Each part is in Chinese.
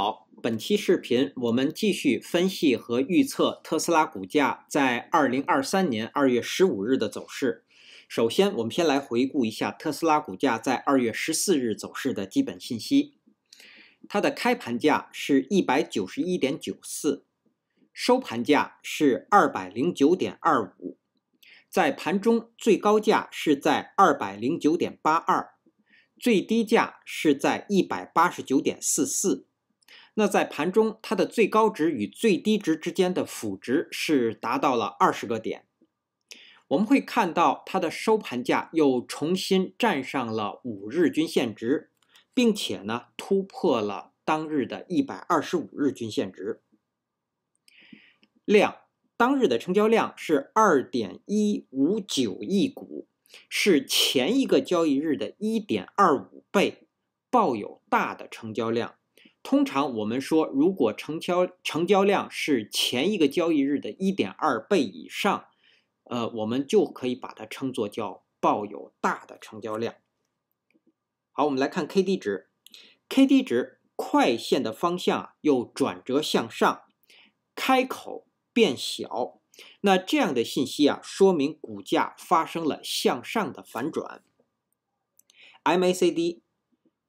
好，本期视频我们继续分析和预测特斯拉股价在二零二三年二月十五日的走势。首先，我们先来回顾一下特斯拉股价在二月十四日走势的基本信息。它的开盘价是一百九十一点九四，收盘价是二百零九点二五，在盘中最高价是在二百零九点八二，最低价是在一百八十九点四四。那在盘中，它的最高值与最低值之间的幅值是达到了二十个点。我们会看到它的收盘价又重新站上了五日均线值。并且呢，突破了当日的一百二十五日均线值。量，当日的成交量是二点一五九亿股，是前一个交易日的一点二五倍，抱有大的成交量。通常我们说，如果成交成交量是前一个交易日的一点二倍以上，呃，我们就可以把它称作叫抱有大的成交量。好，我们来看 K D 值，K D 值快线的方向又转折向上，开口变小，那这样的信息啊，说明股价发生了向上的反转。M A C D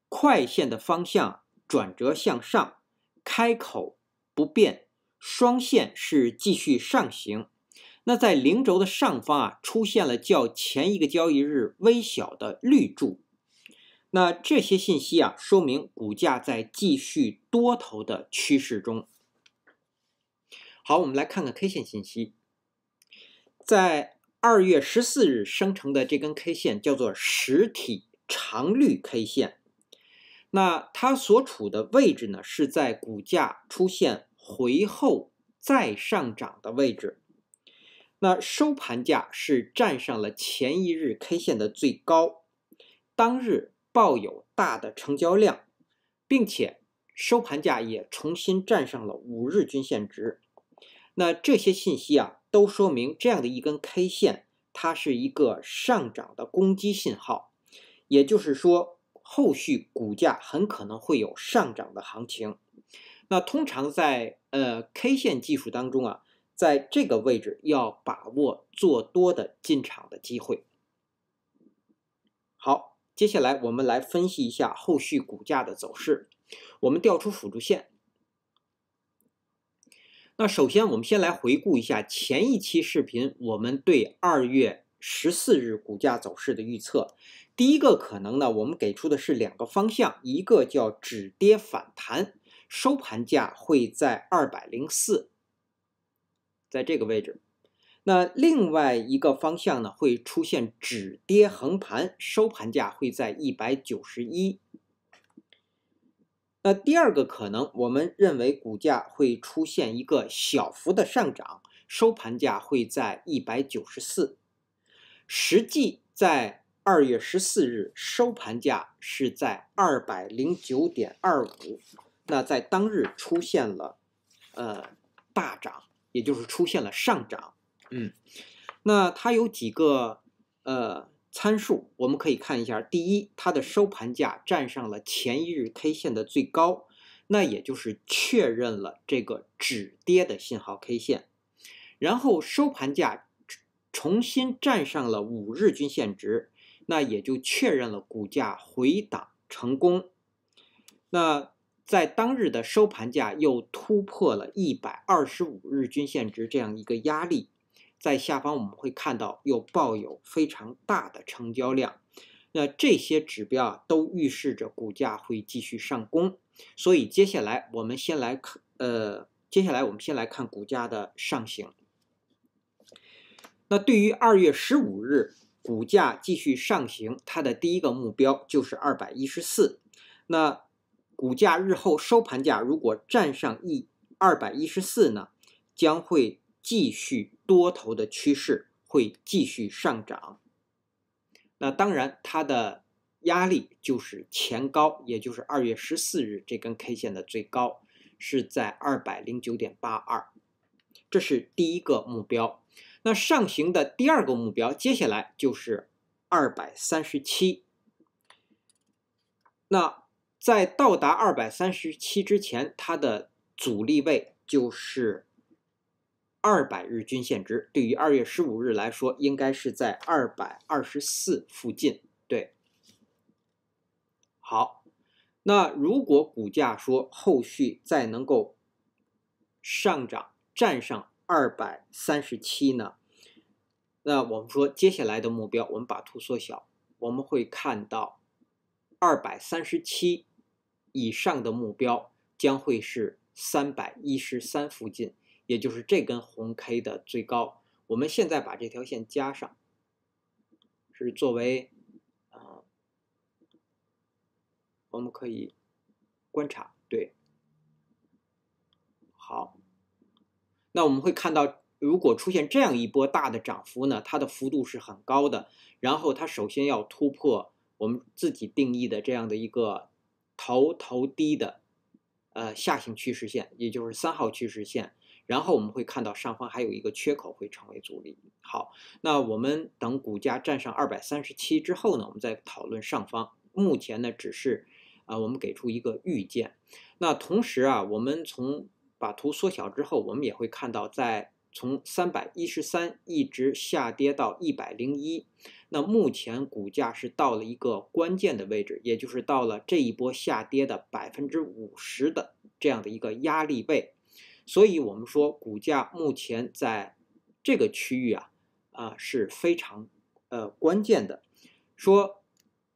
快线的方向转折向上，开口不变，双线是继续上行。那在零轴的上方啊，出现了较前一个交易日微小的绿柱。那这些信息啊，说明股价在继续多头的趋势中。好，我们来看看 K 线信息。在二月十四日生成的这根 K 线叫做实体长绿 K 线。那它所处的位置呢，是在股价出现回后再上涨的位置。那收盘价是站上了前一日 K 线的最高，当日。抱有大的成交量，并且收盘价也重新站上了五日均线值。那这些信息啊，都说明这样的一根 K 线，它是一个上涨的攻击信号。也就是说，后续股价很可能会有上涨的行情。那通常在呃 K 线技术当中啊，在这个位置要把握做多的进场的机会。好。接下来我们来分析一下后续股价的走势。我们调出辅助线。那首先，我们先来回顾一下前一期视频我们对二月十四日股价走势的预测。第一个可能呢，我们给出的是两个方向，一个叫止跌反弹，收盘价会在二百零四，在这个位置。那另外一个方向呢，会出现止跌横盘，收盘价会在一百九十一。那第二个可能，我们认为股价会出现一个小幅的上涨，收盘价会在一百九十四。实际在二月十四日收盘价是在二百零九点二五，那在当日出现了呃大涨，也就是出现了上涨。嗯，那它有几个呃参数，我们可以看一下。第一，它的收盘价站上了前一日 K 线的最高，那也就是确认了这个止跌的信号 K 线。然后收盘价重新站上了五日均线值，那也就确认了股价回档成功。那在当日的收盘价又突破了一百二十五日均线值这样一个压力。在下方我们会看到又抱有非常大的成交量，那这些指标啊都预示着股价会继续上攻，所以接下来我们先来看，呃，接下来我们先来看股价的上行。那对于二月十五日股价继续上行，它的第一个目标就是二百一十四。那股价日后收盘价如果站上一二百一十四呢，将会。继续多头的趋势会继续上涨，那当然它的压力就是前高，也就是二月十四日这根 K 线的最高是在二百零九点八二，这是第一个目标。那上行的第二个目标，接下来就是二百三十七。那在到达二百三十七之前，它的阻力位就是二百日均线值。对于二月十五日来说，应该是在二百二十四附近。对，好，那如果股价说后续再能够上涨，站上二百三十七呢？那我们说接下来的目标，我们把图缩小，我们会看到二百三十七。以上的目标将会是三百一十三附近，也就是这根红 K 的最高。我们现在把这条线加上，是作为啊，我们可以观察。对，好，那我们会看到，如果出现这样一波大的涨幅呢，它的幅度是很高的。然后它首先要突破我们自己定义的这样的一个。头头低的，呃下行趋势线，也就是三号趋势线，然后我们会看到上方还有一个缺口会成为阻力。好，那我们等股价站上二百三十七之后呢，我们再讨论上方。目前呢，只是啊，我们给出一个预见。那同时啊，我们从把图缩小之后，我们也会看到在。从三百一十三一直下跌到一百零一，那目前股价是到了一个关键的位置，也就是到了这一波下跌的百分之五十的这样的一个压力位，所以我们说股价目前在这个区域啊啊是非常呃关键的。说，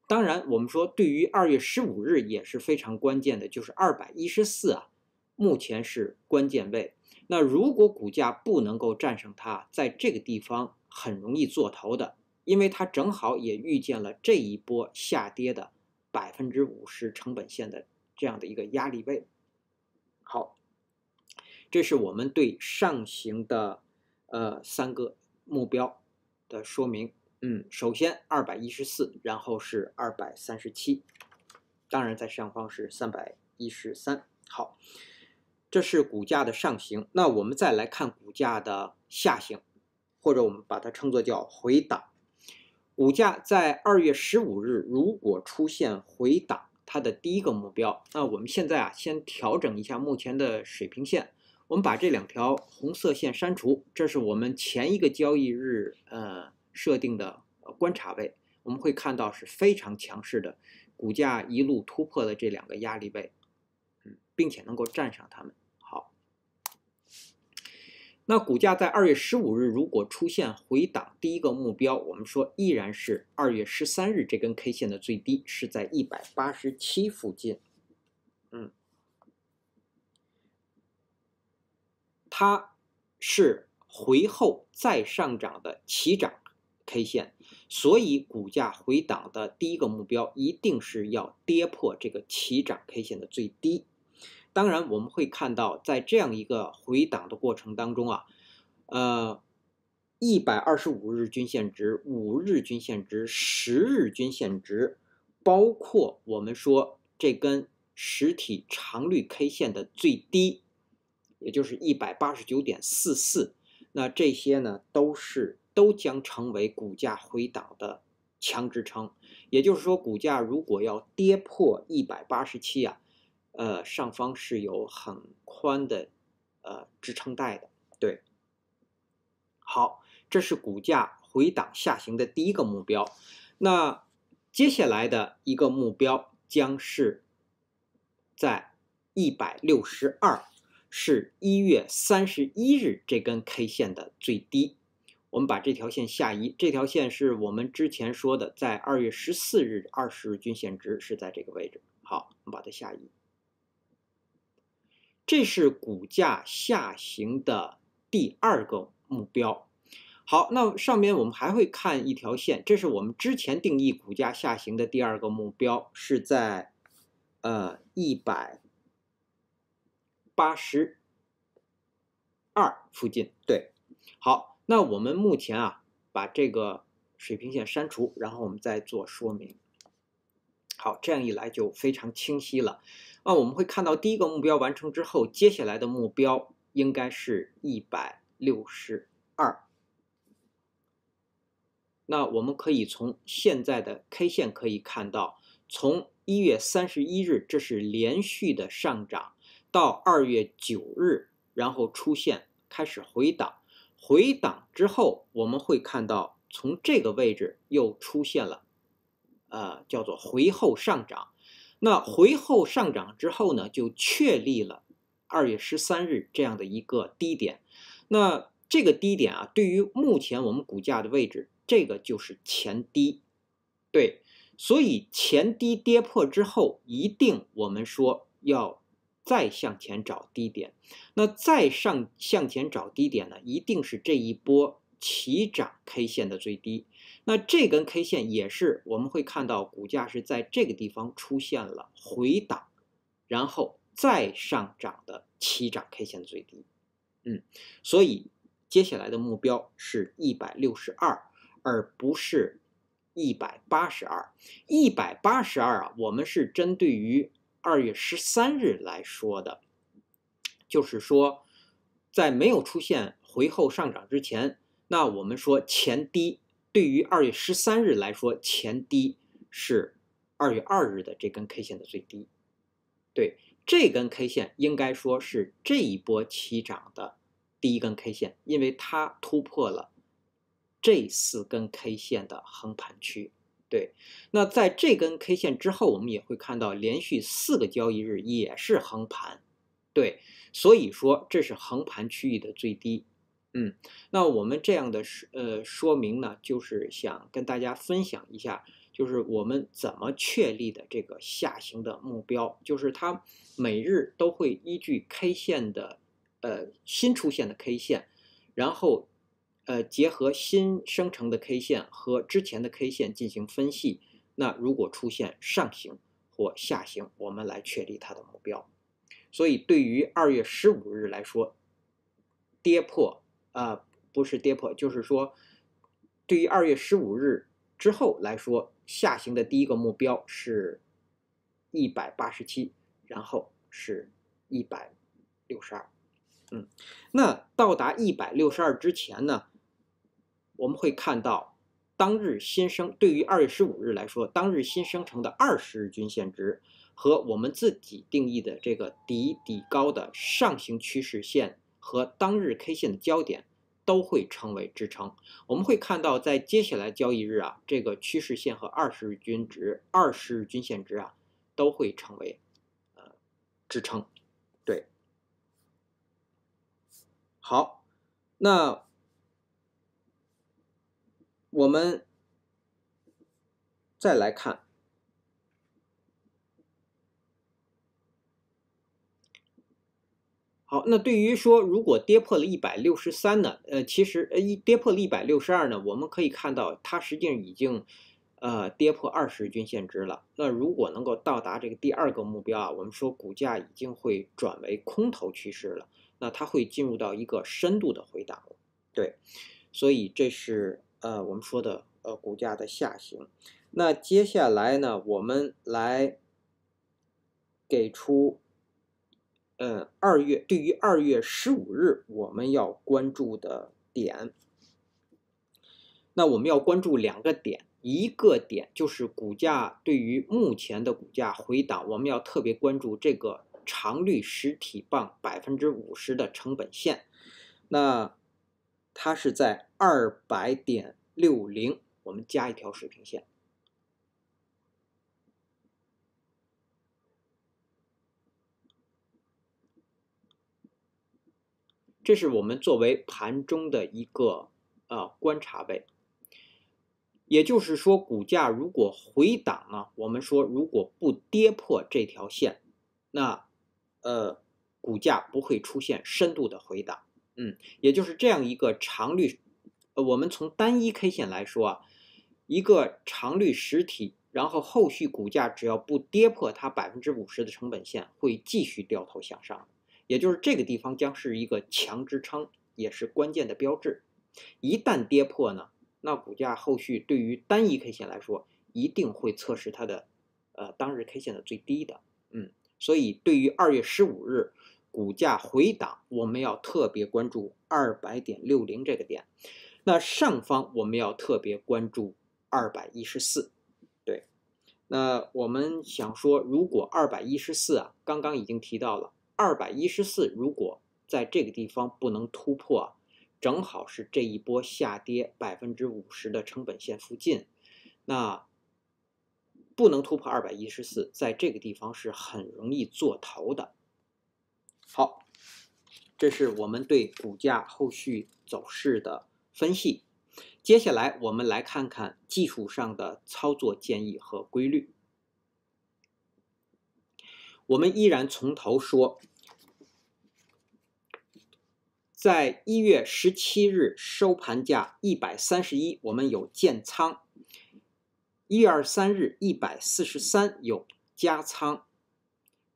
当然我们说对于二月十五日也是非常关键的，就是二百一十四啊，目前是关键位。那如果股价不能够战胜它，在这个地方很容易做头的，因为它正好也遇见了这一波下跌的百分之五十成本线的这样的一个压力位。好，这是我们对上行的呃三个目标的说明。嗯，首先二百一十四，然后是二百三十七，当然在上方是三百一十三。好。这是股价的上行，那我们再来看股价的下行，或者我们把它称作叫回档。股价在二月十五日如果出现回档，它的第一个目标，那我们现在啊先调整一下目前的水平线，我们把这两条红色线删除，这是我们前一个交易日呃设定的观察位，我们会看到是非常强势的，股价一路突破了这两个压力位，嗯，并且能够站上它们。那股价在二月十五日如果出现回档，第一个目标我们说依然是二月十三日这根 K 线的最低是在一百八十七附近，嗯，它是回后再上涨的起涨 K 线，所以股价回档的第一个目标一定是要跌破这个起涨 K 线的最低。当然，我们会看到，在这样一个回档的过程当中啊，呃，一百二十五日均线值、五日均线值、十日均线值，包括我们说这根实体长绿 K 线的最低，也就是一百八十九点四四，那这些呢，都是都将成为股价回档的强支撑。也就是说，股价如果要跌破一百八十七啊。呃，上方是有很宽的呃支撑带的，对。好，这是股价回档下行的第一个目标。那接下来的一个目标将是在一百六十二，是一月三十一日这根 K 线的最低。我们把这条线下移，这条线是我们之前说的，在二月十四日二十日均线值是在这个位置。好，我们把它下移。这是股价下行的第二个目标。好，那上面我们还会看一条线，这是我们之前定义股价下行的第二个目标，是在呃一百八十二附近。对，好，那我们目前啊把这个水平线删除，然后我们再做说明。好，这样一来就非常清晰了。啊，我们会看到第一个目标完成之后，接下来的目标应该是一百六十二。那我们可以从现在的 K 线可以看到，从一月三十一日，这是连续的上涨，到二月九日，然后出现开始回档，回档之后，我们会看到从这个位置又出现了，呃，叫做回后上涨。那回后上涨之后呢，就确立了二月十三日这样的一个低点。那这个低点啊，对于目前我们股价的位置，这个就是前低，对。所以前低跌破之后，一定我们说要再向前找低点。那再上向前找低点呢，一定是这一波起涨 K 线的最低。那这根 K 线也是我们会看到股价是在这个地方出现了回档，然后再上涨的起涨 K 线最低。嗯，所以接下来的目标是一百六十二，而不是。一百八十二，一百八十二啊，我们是针对于二月十三日来说的，就是说，在没有出现回后上涨之前，那我们说前低对于二月十三日来说，前低是二月二日的这根 K 线的最低，对，这根 K 线应该说是这一波起涨的第一根 K 线，因为它突破了。这四根 K 线的横盘区，对，那在这根 K 线之后，我们也会看到连续四个交易日也是横盘，对，所以说这是横盘区域的最低，嗯，那我们这样的呃说明呢，就是想跟大家分享一下，就是我们怎么确立的这个下行的目标，就是它每日都会依据 K 线的呃新出现的 K 线，然后。呃，结合新生成的 K 线和之前的 K 线进行分析，那如果出现上行或下行，我们来确立它的目标。所以，对于二月十五日来说，跌破啊，不是跌破，就是说，对于二月十五日之后来说，下行的第一个目标是一百八十七，然后是一百六十二。嗯，那到达一百六十二之前呢？我们会看到，当日新生对于二月十五日来说，当日新生成的二十日均线值和我们自己定义的这个底底高的上行趋势线和当日 K 线的焦点都会成为支撑。我们会看到，在接下来交易日啊，这个趋势线和二十日均值、二十日均线值啊，都会成为呃支撑。对，好，那。我们再来看，好，那对于说如果跌破了一百六十三呢？呃，其实呃一跌破了一百六十二呢，我们可以看到它实际上已经呃跌破二十均线值了。那如果能够到达这个第二个目标啊，我们说股价已经会转为空头趋势了，那它会进入到一个深度的回档。对，所以这是。呃，我们说的呃股价的下行，那接下来呢，我们来给出，呃二月对于二月十五日我们要关注的点，那我们要关注两个点，一个点就是股价对于目前的股价回档，我们要特别关注这个长绿实体棒百分之五十的成本线，那。它是在二百点六零，我们加一条水平线，这是我们作为盘中的一个呃观察位。也就是说，股价如果回档呢，我们说如果不跌破这条线，那呃股价不会出现深度的回档。嗯，也就是这样一个长率，呃，我们从单一 K 线来说啊，一个长率实体，然后后续股价只要不跌破它百分之五十的成本线，会继续掉头向上，也就是这个地方将是一个强支撑，也是关键的标志。一旦跌破呢，那股价后续对于单一 K 线来说，一定会测试它的呃当日 K 线的最低的。嗯，所以对于二月十五日。股价回档，我们要特别关注二百点六零这个点。那上方我们要特别关注二百一十四。对，那我们想说，如果二百一十四啊，刚刚已经提到了，二百一十四如果在这个地方不能突破，正好是这一波下跌百分之五十的成本线附近，那不能突破二百一十四，在这个地方是很容易做头的。好，这是我们对股价后续走势的分析。接下来我们来看看技术上的操作建议和规律。我们依然从头说，在一月十七日收盘价一百三十一，我们有建仓；一月二十三日一百四十三有加仓；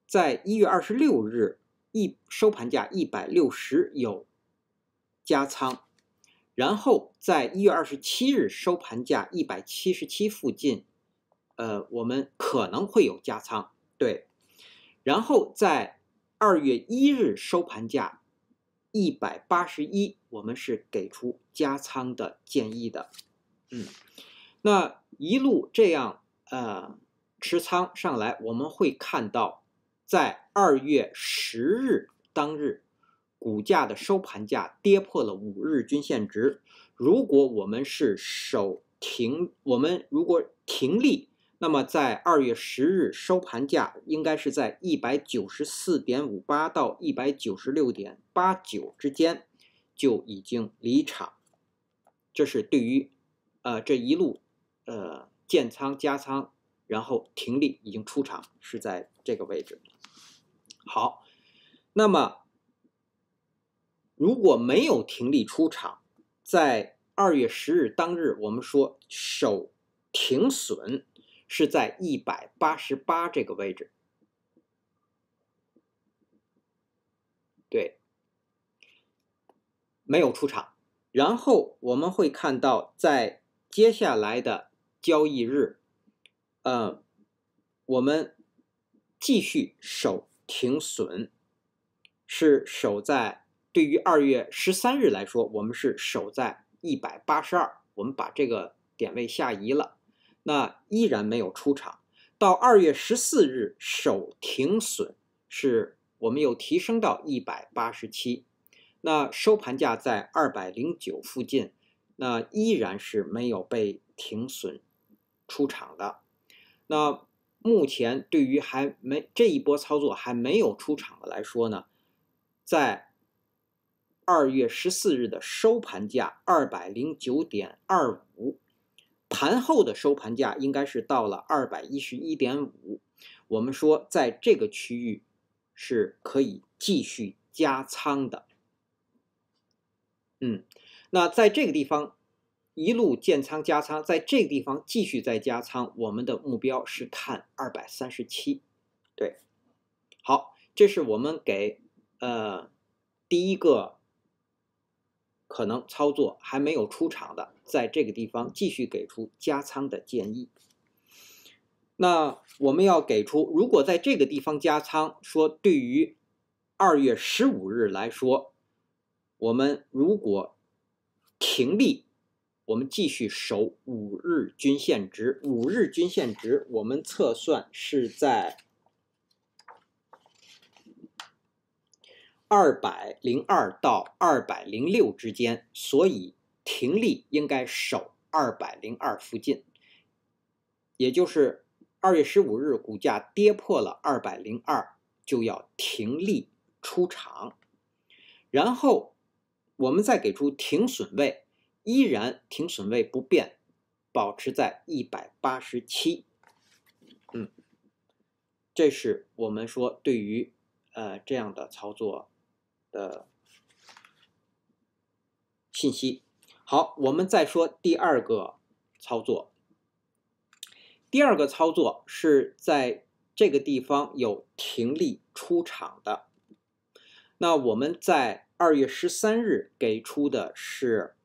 在一月二十六日一收盘价一百六十有加仓。然后在一月二十七日收盘价一百七十七附近，呃，我们可能会有加仓，对。然后在二月一日收盘价一百八十一，我们是给出加仓的建议的，嗯。那一路这样呃持仓上来，我们会看到在二月十日当日。股价的收盘价跌破了五日均线值。如果我们是守停，我们如果停利，那么在二月十日收盘价应该是在一百九十四点五八到一百九十六点八九之间就已经离场。这是对于呃这一路呃建仓加仓，然后停利已经出场是在这个位置。好，那么。如果没有停利出场，在二月十日当日，我们说首停损是在一百八十八这个位置，对，没有出场。然后我们会看到，在接下来的交易日，呃，我们继续守停损，是守在。对于二月十三日来说，我们是守在一百八十二，我们把这个点位下移了，那依然没有出场。到二月十四日首停损，是我们又提升到一百八十七，那收盘价在二百零九附近，那依然是没有被停损出场的。那目前对于还没这一波操作还没有出场的来说呢，在二月十四日的收盘价二百零九点二五，盘后的收盘价应该是到了二百一十一点五。我们说在这个区域是可以继续加仓的。嗯，那在这个地方一路建仓加仓，在这个地方继续再加仓，我们的目标是看二百三十七。对，好，这是我们给呃第一个。可能操作还没有出场的，在这个地方继续给出加仓的建议。那我们要给出，如果在这个地方加仓，说对于二月十五日来说，我们如果停利，我们继续守五日均线值。五日均线值我们测算是在。二百零二到二百零六之间，所以停利应该守二百零二附近，也就是二月十五日股价跌破了二百零二，就要停利出场。然后我们再给出停损位，依然停损位不变，保持在一百八十七。嗯，这是我们说对于呃这样的操作。的信息。好，我们再说第二个操作。第二个操作是在这个地方有停利出场的。那我们在二月十三日给出的是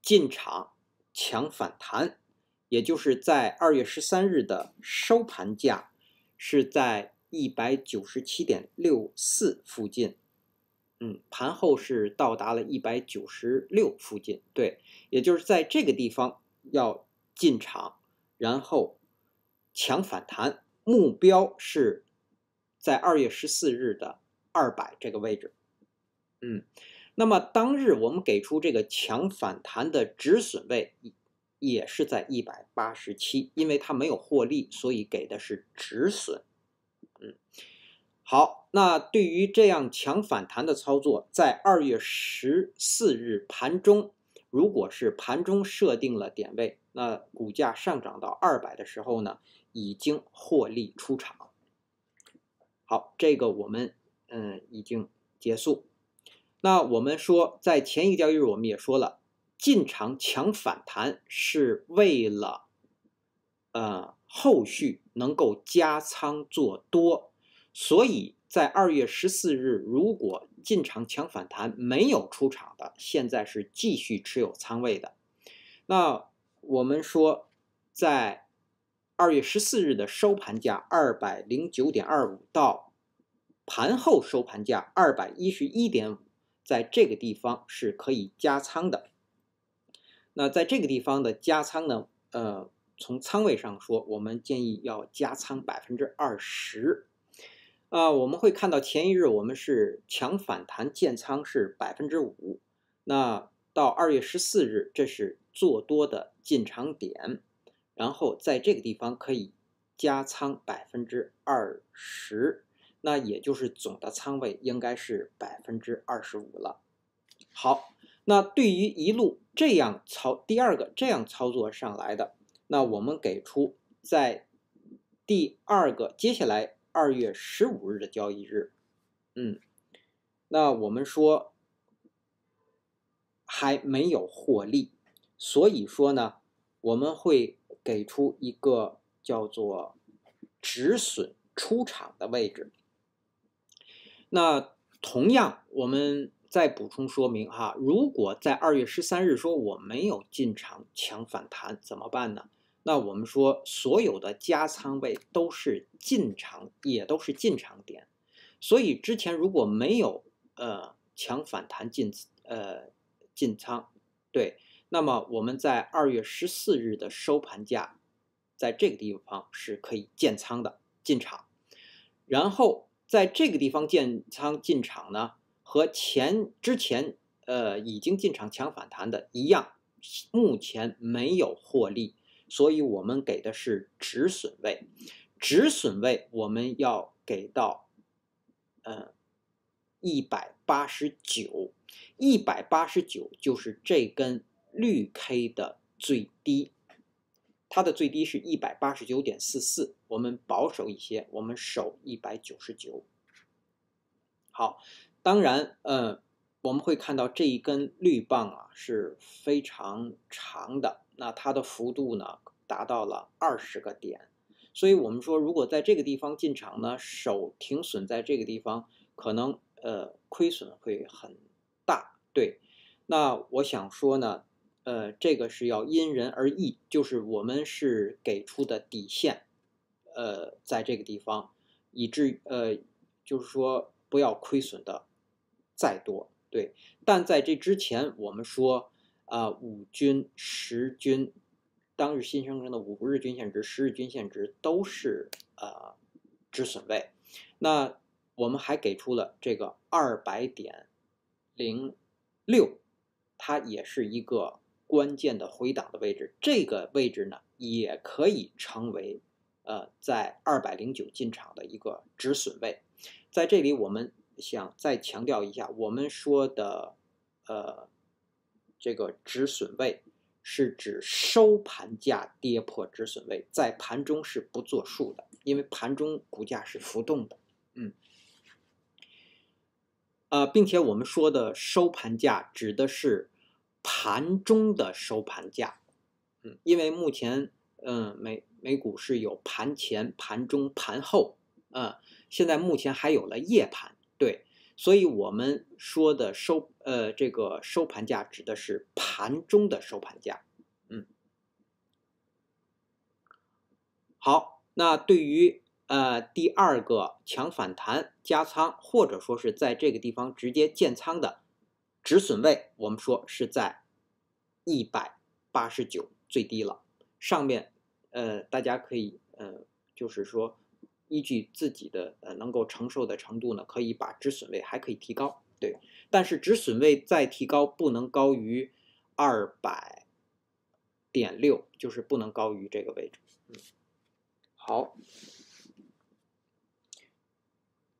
进场抢反弹，也就是在二月十三日的收盘价是在一百九十七点六四附近。嗯，盘后是到达了一百九十六附近，对，也就是在这个地方要进场，然后强反弹，目标是在二月十四日的二百这个位置。嗯，那么当日我们给出这个强反弹的止损位也是在一百八十七，因为它没有获利，所以给的是止损。嗯，好，那对于这样强反弹的操作，在二月十四日盘中。如果是盘中设定了点位，那股价上涨到二百的时候呢，已经获利出场。好，这个我们嗯已经结束。那我们说，在前一个交易日我们也说了，进场抢反弹是为了呃后续能够加仓做多，所以。在二月十四日，如果进场抢反弹没有出场的，现在是继续持有仓位的。那我们说，在二月十四日的收盘价二百零九点二五到盘后收盘价二百一十一点五，在这个地方是可以加仓的。那在这个地方的加仓呢，呃，从仓位上说，我们建议要加仓百分之二十。啊，我们会看到前一日我们是强反弹建仓是百分之五，那到二月十四日这是做多的进场点，然后在这个地方可以加仓百分之二十，那也就是总的仓位应该是百分之二十五了。好，那对于一路这样操第二个这样操作上来的，那我们给出在第二个接下来。二月十五日的交易日，嗯，那我们说还没有获利，所以说呢，我们会给出一个叫做止损出场的位置。那同样，我们再补充说明哈，如果在二月十三日说我没有进场抢反弹，怎么办呢？那我们说，所有的加仓位都是进场，也都是进场点，所以之前如果没有呃强反弹进呃进仓，对，那么我们在二月十四日的收盘价，在这个地方是可以建仓的进场，然后在这个地方建仓进场呢，和前之前呃已经进场强反弹的一样，目前没有获利。所以我们给的是止损位，止损位我们要给到，呃，一百八十九，一百八十九就是这根绿 K 的最低，它的最低是一百八十九点四四，我们保守一些，我们守一百九十九。好，当然，呃，我们会看到这一根绿棒啊是非常长的。那它的幅度呢，达到了二十个点，所以我们说，如果在这个地方进场呢，手停损在这个地方，可能呃亏损会很大。对，那我想说呢，呃，这个是要因人而异，就是我们是给出的底线，呃，在这个地方，以致呃，就是说不要亏损的再多。对，但在这之前，我们说。啊，五均、十均，当日新生成的五日均线值、十日均线值都是呃止损位。那我们还给出了这个二百点零六，它也是一个关键的回档的位置。这个位置呢，也可以成为呃在二百零九进场的一个止损位。在这里，我们想再强调一下，我们说的呃。这个止损位是指收盘价跌破止损位，在盘中是不作数的，因为盘中股价是浮动的。嗯，呃，并且我们说的收盘价指的是盘中的收盘价。嗯，因为目前嗯美美股是有盘前、盘中、盘后，嗯，现在目前还有了夜盘，对。所以我们说的收呃这个收盘价指的是盘中的收盘价，嗯，好，那对于呃第二个强反弹加仓或者说是在这个地方直接建仓的止损位，我们说是在一百八十九最低了，上面呃大家可以呃，就是说依据自己的呃能够承受的程度呢，可以把止损位还可以提高，对，但是止损位再提高不能高于二百点六，就是不能高于这个位置。嗯，好，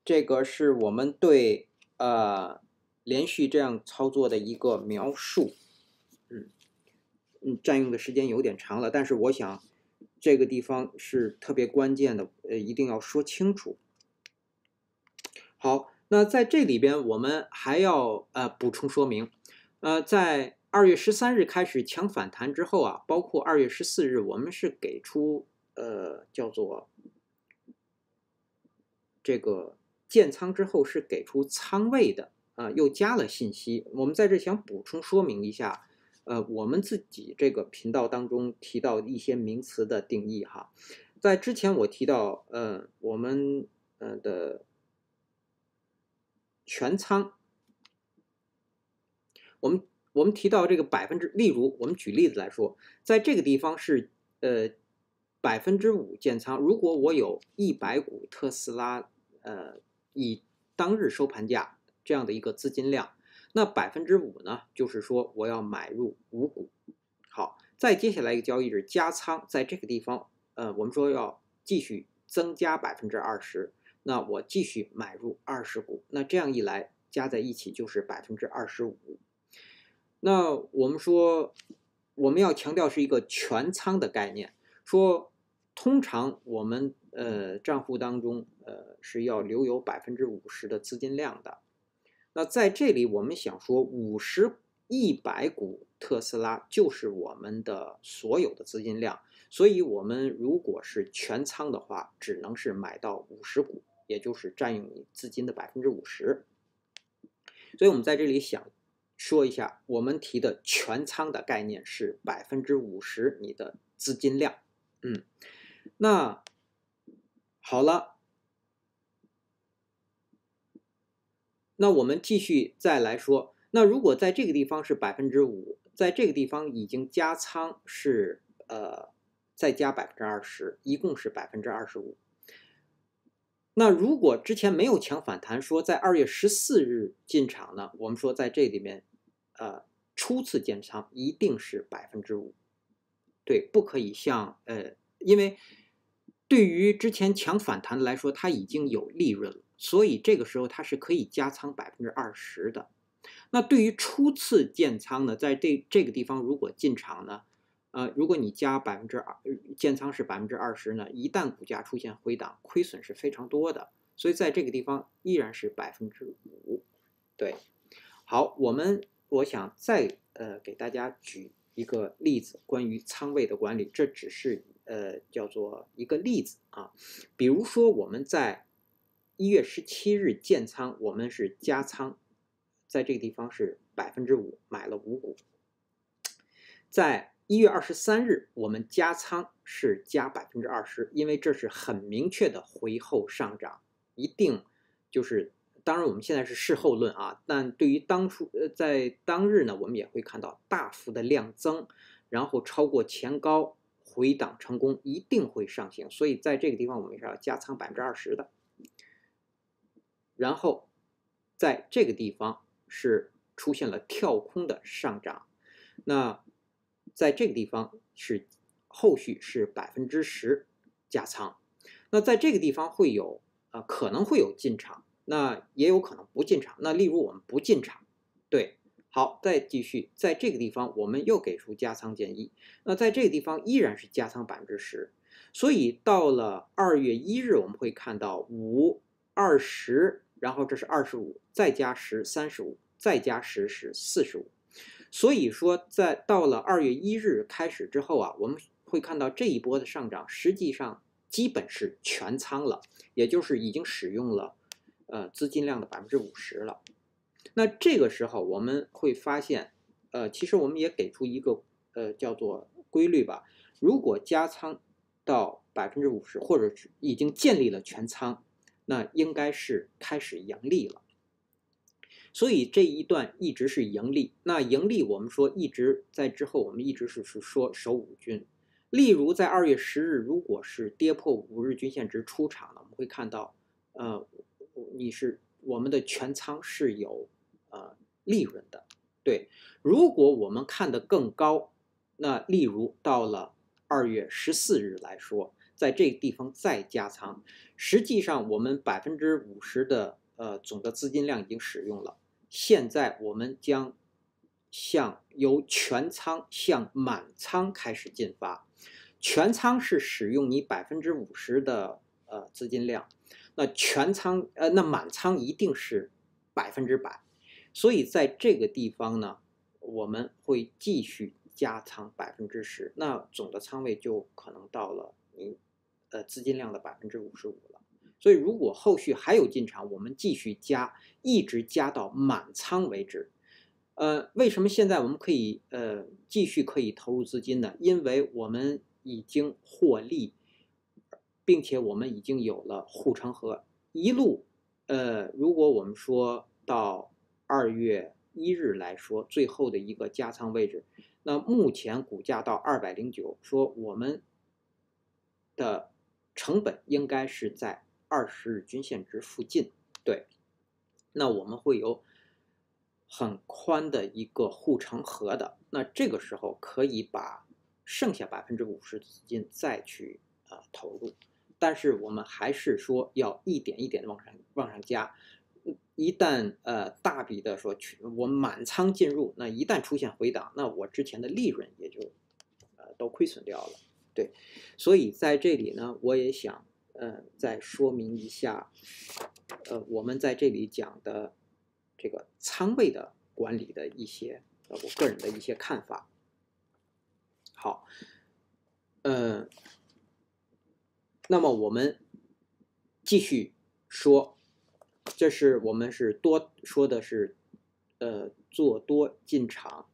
这个是我们对呃连续这样操作的一个描述。嗯嗯，占用的时间有点长了，但是我想这个地方是特别关键的，呃，一定要说清楚。好，那在这里边我们还要呃补充说明，呃，在二月十三日开始强反弹之后啊，包括二月十四日，我们是给出呃叫做这个建仓之后是给出仓位的啊，又加了信息。我们在这想补充说明一下。呃，我们自己这个频道当中提到一些名词的定义哈，在之前我提到，呃，我们呃的全仓，我们我们提到这个百分之，例如我们举例子来说，在这个地方是呃百分之五建仓，如果我有一百股特斯拉，呃，以当日收盘价这样的一个资金量。那百分之五呢？就是说我要买入五股。好，再接下来一个交易日加仓，在这个地方，呃，我们说要继续增加百分之二十，那我继续买入二十股。那这样一来，加在一起就是百分之二十五。那我们说，我们要强调是一个全仓的概念。说，通常我们呃账户当中呃是要留有百分之五十的资金量的。那在这里，我们想说，五十一百股特斯拉就是我们的所有的资金量，所以我们如果是全仓的话，只能是买到五十股，也就是占用你资金的百分之五十。所以我们在这里想说一下，我们提的全仓的概念是百分之五十你的资金量。嗯，那好了。那我们继续再来说，那如果在这个地方是百分之五，在这个地方已经加仓是呃再加百分之二十，一共是百分之二十五。那如果之前没有强反弹，说在二月十四日进场呢？我们说在这里面，呃初次建仓一定是百分之五，对，不可以像呃，因为对于之前强反弹来说，它已经有利润了。所以这个时候它是可以加仓百分之二十的。那对于初次建仓呢，在这这个地方如果进场呢，呃，如果你加百分之二建仓是百分之二十呢，一旦股价出现回档，亏损是非常多的。所以在这个地方依然是百分之五。对，好，我们我想再呃给大家举一个例子，关于仓位的管理，这只是呃叫做一个例子啊，比如说我们在。一月十七日建仓，我们是加仓，在这个地方是百分之五，买了五股。在一月二十三日，我们加仓是加百分之二十，因为这是很明确的回后上涨，一定就是，当然我们现在是事后论啊，但对于当初呃在当日呢，我们也会看到大幅的量增，然后超过前高回档成功，一定会上行，所以在这个地方我们是要加仓百分之二十的。然后，在这个地方是出现了跳空的上涨，那在这个地方是后续是百分之十加仓，那在这个地方会有啊可能会有进场，那也有可能不进场。那例如我们不进场，对，好，再继续在这个地方我们又给出加仓建议，那在这个地方依然是加仓百分之十，所以到了二月一日我们会看到五二十。然后这是二十五，再加十，三十五，再加十是四十五。所以说，在到了二月一日开始之后啊，我们会看到这一波的上涨，实际上基本是全仓了，也就是已经使用了呃资金量的百分之五十了。那这个时候我们会发现，呃，其实我们也给出一个呃叫做规律吧，如果加仓到百分之五十，或者是已经建立了全仓。那应该是开始盈利了，所以这一段一直是盈利。那盈利，我们说一直在之后，我们一直是是说守五均。例如在二月十日，如果是跌破五日均线值出场了，我们会看到，呃，你是我们的全仓是有呃利润的。对，如果我们看得更高，那例如到了二月十四日来说，在这个地方再加仓，实际上我们百分之五十的呃总的资金量已经使用了。现在我们将向由全仓向满仓开始进发，全仓是使用你百分之五十的呃资金量，那全仓呃那满仓一定是百分之百，所以在这个地方呢，我们会继续加仓百分之十，那总的仓位就可能到了你呃资金量的百分之五十五了。所以，如果后续还有进场，我们继续加，一直加到满仓为止。呃，为什么现在我们可以呃继续可以投入资金呢？因为我们已经获利，并且我们已经有了护城河。一路，呃，如果我们说到二月一日来说，最后的一个加仓位置，那目前股价到二百零九，说我们的成本应该是在。二十日均线值附近，对，那我们会有很宽的一个护城河的。那这个时候可以把剩下百分之五十资金再去呃投入，但是我们还是说要一点一点的往上往上加。一旦呃大笔的说去我满仓进入，那一旦出现回档，那我之前的利润也就呃都亏损掉了。对，所以在这里呢，我也想。呃，再说明一下，呃，我们在这里讲的这个仓位的管理的一些，呃，我个人的一些看法。好，呃，那么我们继续说，这是我们是多说的是，呃，做多进场，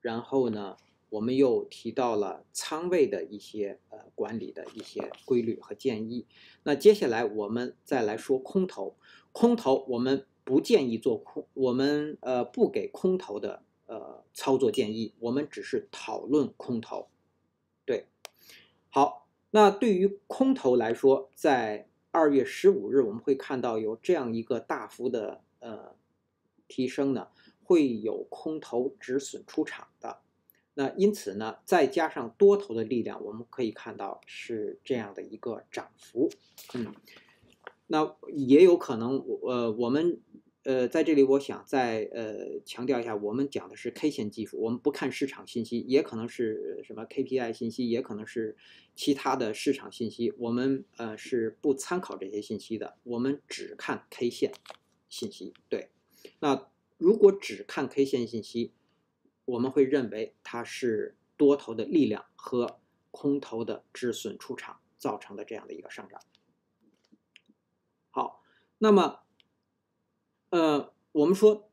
然后呢。我们又提到了仓位的一些呃管理的一些规律和建议。那接下来我们再来说空头。空头我们不建议做空，我们呃不给空头的呃操作建议，我们只是讨论空头。对，好，那对于空头来说，在二月十五日我们会看到有这样一个大幅的呃提升呢，会有空头止损出场的。那因此呢，再加上多头的力量，我们可以看到是这样的一个涨幅，嗯，那也有可能，我呃，我们呃在这里，我想再呃强调一下，我们讲的是 K 线技术，我们不看市场信息，也可能是什么 KPI 信息，也可能是其他的市场信息，我们呃是不参考这些信息的，我们只看 K 线信息。对，那如果只看 K 线信息。我们会认为它是多头的力量和空头的止损出场造成的这样的一个上涨。好，那么，呃，我们说，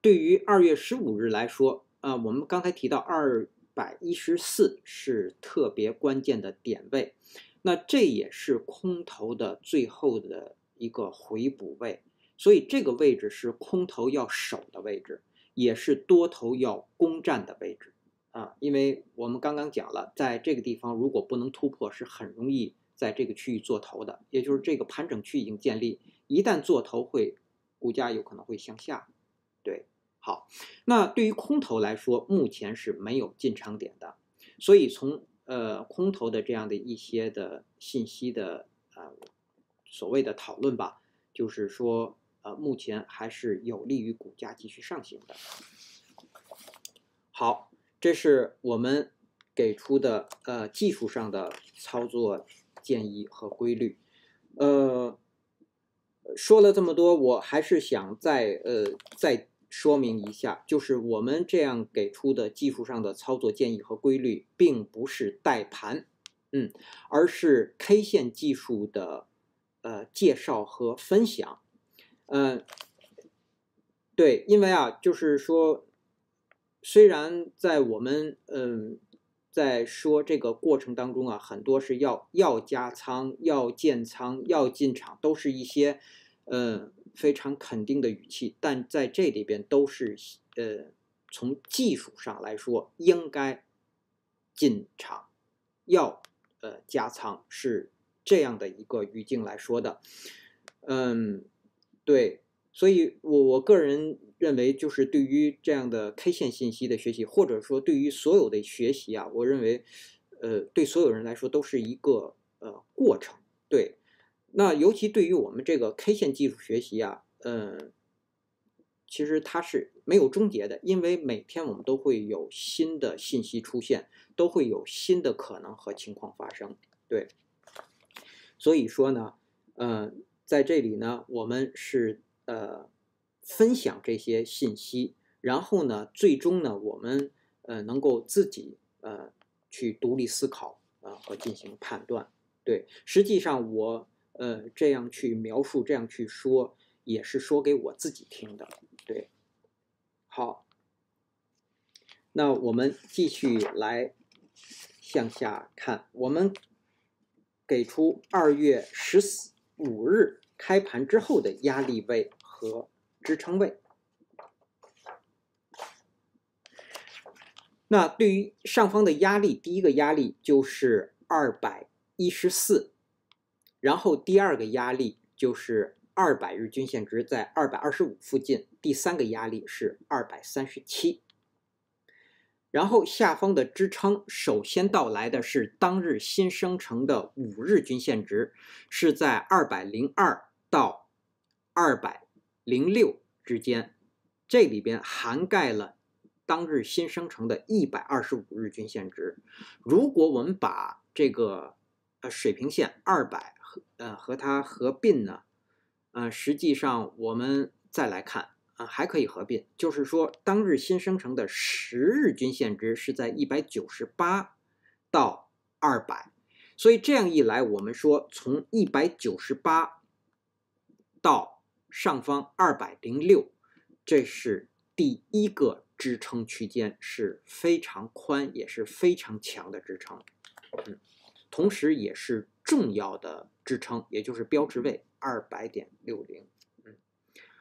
对于二月十五日来说，啊，我们刚才提到二百一十四是特别关键的点位，那这也是空头的最后的一个回补位，所以这个位置是空头要守的位置。也是多头要攻占的位置啊，因为我们刚刚讲了，在这个地方如果不能突破，是很容易在这个区域做头的。也就是这个盘整区已经建立，一旦做头会股价有可能会向下。对，好，那对于空头来说，目前是没有进场点的，所以从呃空头的这样的一些的信息的呃所谓的讨论吧，就是说。目前还是有利于股价继续上行的。好，这是我们给出的呃技术上的操作建议和规律。呃，说了这么多，我还是想再呃再说明一下，就是我们这样给出的技术上的操作建议和规律，并不是带盘，嗯，而是 K 线技术的呃介绍和分享。嗯，对，因为啊，就是说，虽然在我们嗯在说这个过程当中啊，很多是要要加仓、要建仓、要进场，都是一些嗯非常肯定的语气，但在这里边都是呃从技术上来说应该进场要呃加仓，是这样的一个语境来说的。嗯，对，所以我我个人认为，就是对于这样的 K 线信息的学习，或者说对于所有的学习啊，我认为，呃，对所有人来说都是一个呃过程。对，那尤其对于我们这个 K 线技术学习啊，嗯，其实它是没有终结的，因为每天我们都会有新的信息出现，都会有新的可能和情况发生。对，所以说呢，嗯。在这里呢，我们是呃分享这些信息，然后呢，最终呢，我们呃能够自己呃去独立思考啊和进行判断。对，实际上我呃这样去描述，这样去说，也是说给我自己听的。对，好，那我们继续来向下看，我们给出二月十四。五日开盘之后的压力位和支撑位。那对于上方的压力，第一个压力就是二百一十四，然后第二个压力就是二百日均线值在二百二十五附近，第三个压力是二百三十七。然后下方的支撑，首先到来的是当日新生成的五日均线值，是在二百零二到二百零六之间，这里边涵盖了当日新生成的一百二十五日均线值。如果我们把这个呃水平线二百和呃和它合并呢，呃，实际上我们再来看。啊，还可以合并，就是说当日新生成的十日均线值是在一百九十八到二百，所以这样一来，我们说从一百九十八到上方二百零六，这是第一个支撑区间，是非常宽也是非常强的支撑，嗯，同时也是重要的支撑，也就是标志位二百点六零。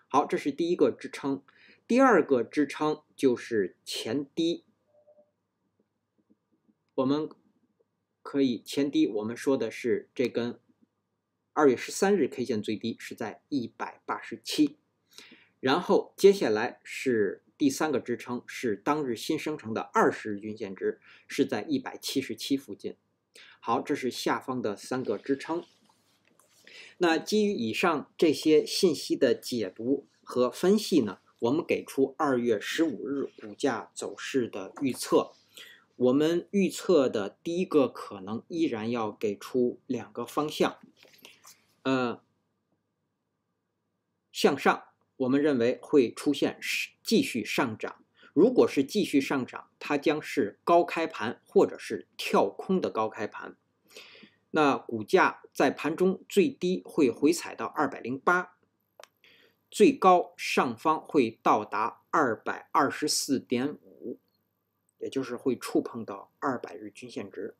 好，这是第一个支撑，第二个支撑就是前低。我们可以前低，我们说的是这根二月十三日 K 线最低是在一百八十七，然后接下来是第三个支撑，是当日新生成的二十日均线值是在一百七十七附近。好，这是下方的三个支撑。那基于以上这些信息的解读和分析呢，我们给出二月十五日股价走势的预测。我们预测的第一个可能依然要给出两个方向，呃，向上，我们认为会出现继续上涨。如果是继续上涨，它将是高开盘或者是跳空的高开盘。那股价在盘中最低会回踩到二百零八，最高上方会到达二百二十四点五，也就是会触碰到二百日均线值，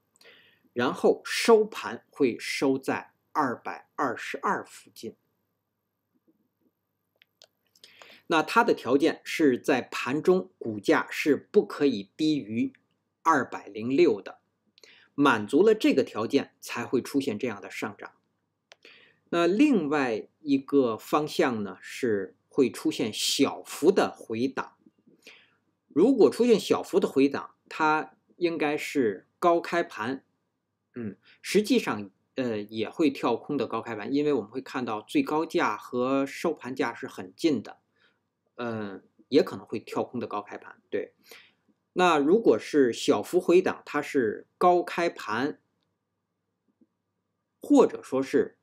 然后收盘会收在二百二十二附近。那它的条件是在盘中股价是不可以低于二百零六的。满足了这个条件，才会出现这样的上涨。那另外一个方向呢，是会出现小幅的回档。如果出现小幅的回档，它应该是高开盘，嗯，实际上呃也会跳空的高开盘，因为我们会看到最高价和收盘价是很近的，嗯，也可能会跳空的高开盘，对。那如果是小幅回档，它是高开盘，或者说是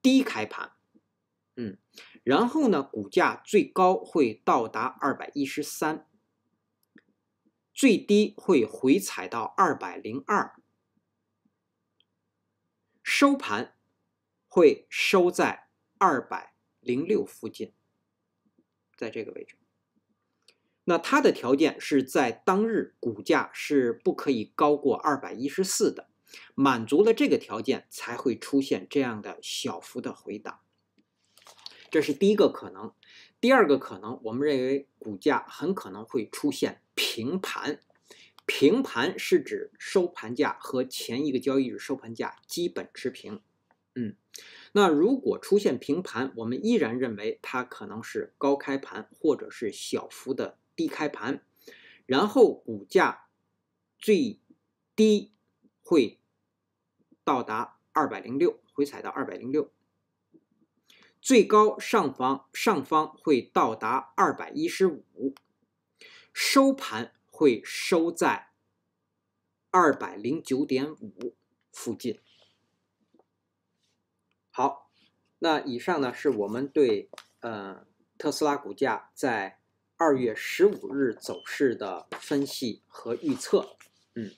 低开盘，嗯，然后呢，股价最高会到达二百一十三，最低会回踩到二百零二，收盘会收在二百零六附近，在这个位置。那它的条件是在当日股价是不可以高过二百一十四的，满足了这个条件才会出现这样的小幅的回档，这是第一个可能。第二个可能，我们认为股价很可能会出现平盘，平盘是指收盘价和前一个交易日收盘价基本持平。嗯，那如果出现平盘，我们依然认为它可能是高开盘或者是小幅的低开盘，然后股价最低会到达二百零六，回踩到二百零六。最高上方上方会到达二百一十五，收盘会收在二百零九点五附近。好，那以上呢是我们对呃特斯拉股价在二月十五日走势的分析和预测。嗯，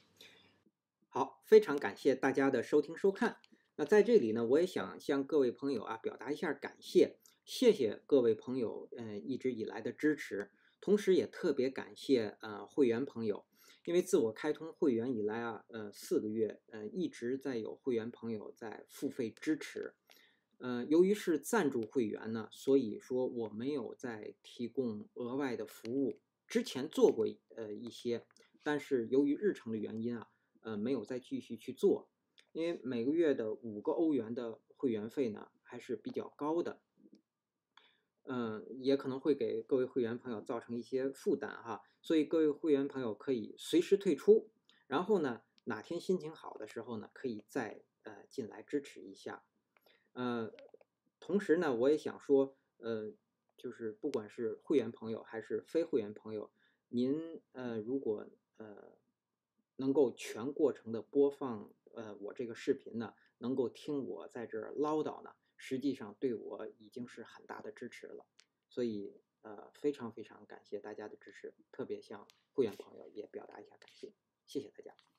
好，非常感谢大家的收听收看。那在这里呢，我也想向各位朋友啊表达一下感谢，谢谢各位朋友嗯一直以来的支持，同时也特别感谢呃会员朋友，因为自我开通会员以来啊，呃四个月，呃一直在有会员朋友在付费支持，呃由于是赞助会员呢，所以说我没有再提供额外的服务，之前做过呃一些，但是由于日程的原因啊，呃没有再继续去做。因为每个月的五个欧元的会员费呢，还是比较高的，嗯，也可能会给各位会员朋友造成一些负担哈，所以各位会员朋友可以随时退出，然后呢，哪天心情好的时候呢，可以再呃进来支持一下，呃，同时呢，我也想说，呃，就是不管是会员朋友还是非会员朋友，您呃如果呃能够全过程的播放。呃，我这个视频呢，能够听我在这儿唠叨呢，实际上对我已经是很大的支持了，所以呃，非常非常感谢大家的支持，特别向会员朋友也表达一下感谢，谢谢大家。